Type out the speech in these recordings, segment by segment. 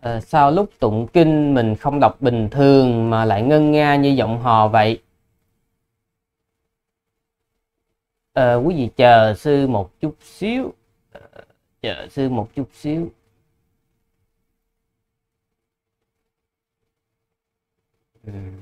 Ờ, sao lúc tụng kinh mình không đọc bình thường mà lại ngân nga như giọng hò vậy? À, quý vị chờ sư một chút xíu. Ờ, chờ sư một chút xíu. Ừm.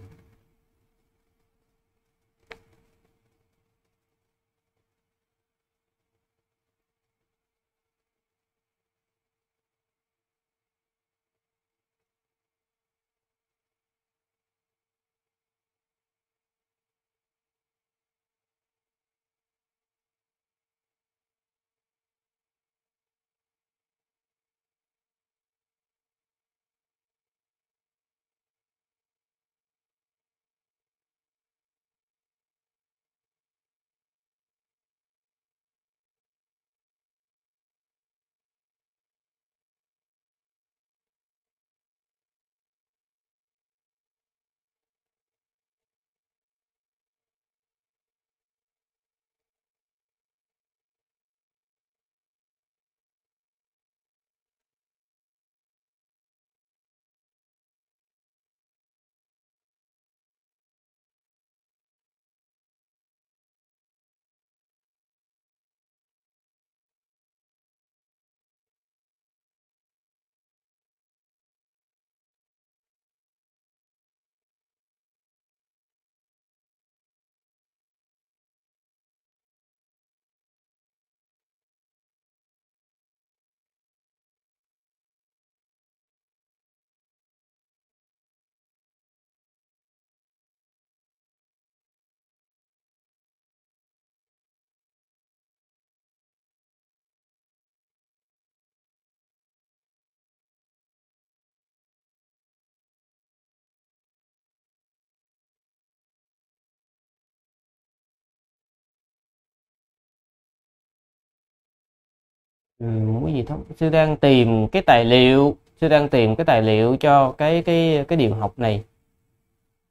Ừ, quý gì thống sư đang tìm cái tài liệu sư đang tìm cái tài liệu cho cái cái cái điều học này.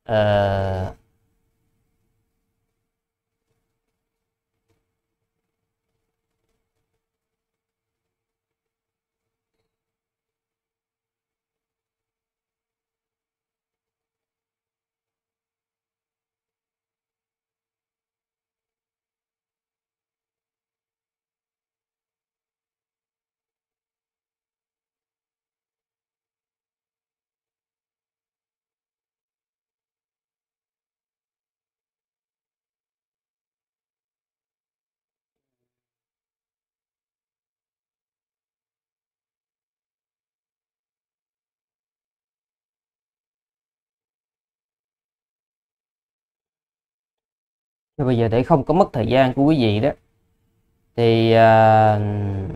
Uh, Thế bây giờ để không có mất thời gian của quý vị đó thì à, uh,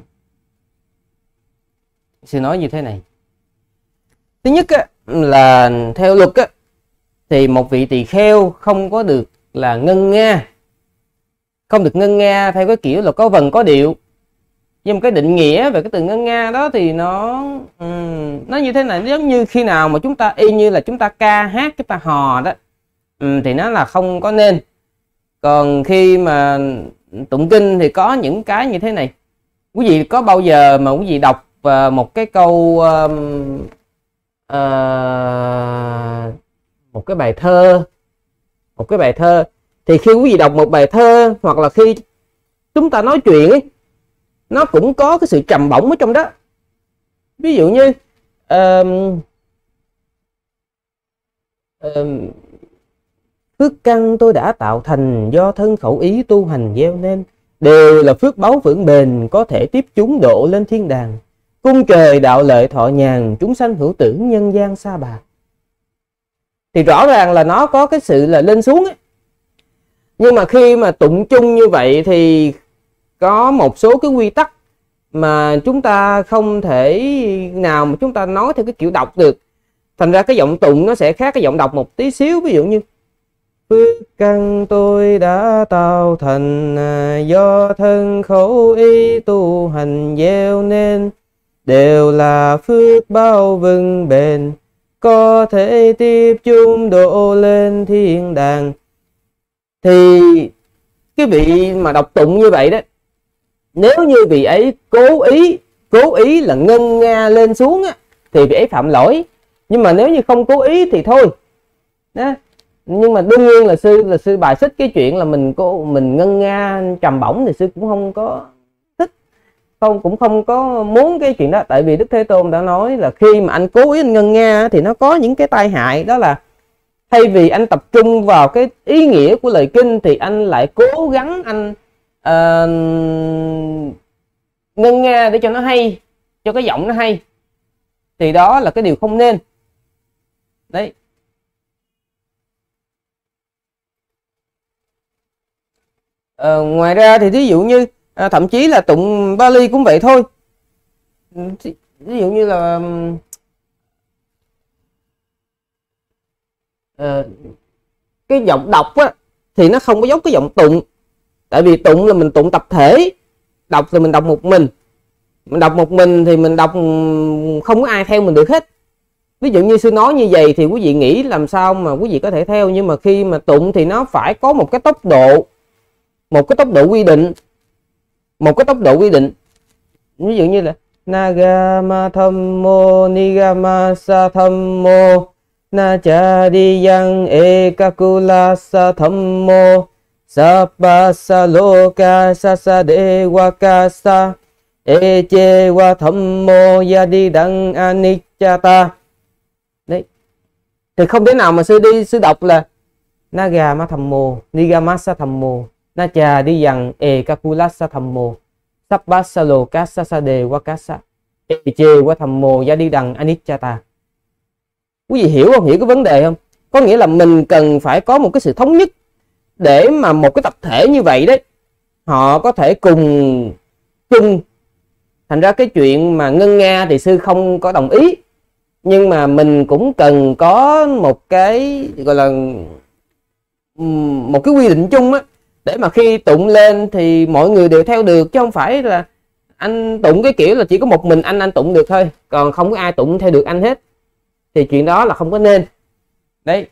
sư nói như thế này. Thứ nhất á, là theo luật á, thì một vị tỳ kheo không có được là ngân nga. Không được ngân nga theo cái kiểu là có vần có điệu. Nhưng mà cái định nghĩa về cái từ ngân nga đó thì nó um, nó như thế này giống như khi nào mà chúng ta y như là chúng ta ca hát chúng ta hò đó um, thì nó là không có nên còn khi mà tụng kinh thì có những cái như thế này. Quý vị có bao giờ mà quý vị đọc à, một cái câu à, một cái bài thơ một cái bài thơ thì khi quý vị đọc một bài thơ hoặc là khi chúng ta nói chuyện ấy nó cũng có cái sự trầm bổng ở trong đó. Ví dụ như um, um, phước căn tôi đã tạo thành, do thân khẩu ý tu hành gieo nên. Đều là phước báu vững bền, có thể tiếp chúng độ lên thiên đàng. Cung trời đạo lợi thọ nhàn, chúng sanh hữu tử nhân gian xa bà. Thì rõ ràng là nó có cái sự là lên xuống ấy. nhưng mà khi mà tụng chung như vậy thì có một số cái quy tắc mà chúng ta không thể nào mà chúng ta nói theo cái kiểu đọc được. Thành ra cái giọng tụng nó sẽ khác cái giọng đọc một tí xíu. Ví dụ như phước căn tôi đã tạo thành à, do thân khẩu ý tu hành gieo nên, đều là phước bao vững bền. Có thể tiếp chung độ lên thiên đàng. Thì cái vị mà đọc tụng như vậy đó, nếu như vị ấy cố ý cố ý là ngân nga lên xuống á, thì vị ấy phạm lỗi. Nhưng mà nếu như không cố ý thì thôi. Đó nhưng mà đương nhiên là sư là sư bài xích cái chuyện là mình cô mình ngân nga trầm bổng thì sư cũng không có thích. Không cũng không có muốn cái chuyện đó. Tại vì đức thế tôn đã nói là khi mà anh cố ý anh ngân nga thì nó có những cái tai hại. Đó là thay vì anh tập trung vào cái ý nghĩa của lời kinh thì anh lại cố gắng anh uh, ngân nga để cho nó hay cho cái giọng nó hay. Thì đó là cái điều không nên. Đấy. À, ngoài ra thì ví dụ như à, thậm chí là tụng Bali cũng vậy thôi. Ừ, ví dụ như là à, cái giọng đọc á, thì nó không có giống cái giọng tụng. Tại vì tụng là mình tụng tập thể đọc thì mình đọc một mình. Mình đọc một mình thì mình đọc không có ai theo mình được hết. Ví dụ như sư nói như vậy thì quý vị nghĩ làm sao mà quý vị có thể theo. Nhưng mà khi mà tụng thì nó phải có một cái tốc độ một cái tốc độ quy định, một cái tốc độ quy định. Ví dụ như là Nagama Thammo Nigama Sathammo Nachadiyang Ekakula Sathammo Sappasa Loka Sasadewakasa Eche Wa e Thammo đăng Anichata. Đấy. Thì không thể nào mà sư đi, sư đọc là Nagama Thammo Nigama sa thammo na cha đi dằng e kakulasa thammo sabbasalo kasasade wakasa e chê wa thammo ya đi đằng anichata quý vị hiểu không? Hiểu cái vấn đề không? Có nghĩa là mình cần phải có một cái sự thống nhất để mà một cái tập thể như vậy đấy, họ có thể cùng chung. Thành ra cái chuyện mà ngân nga thì sư không có đồng ý, nhưng mà mình cũng cần có một cái, gọi là một cái quy định chung á để mà khi tụng lên thì mọi người đều theo được, chứ không phải là anh tụng cái kiểu là chỉ có một mình anh anh tụng được thôi. Còn không có ai tụng theo được anh hết. Thì chuyện đó là không có nên. Đấy.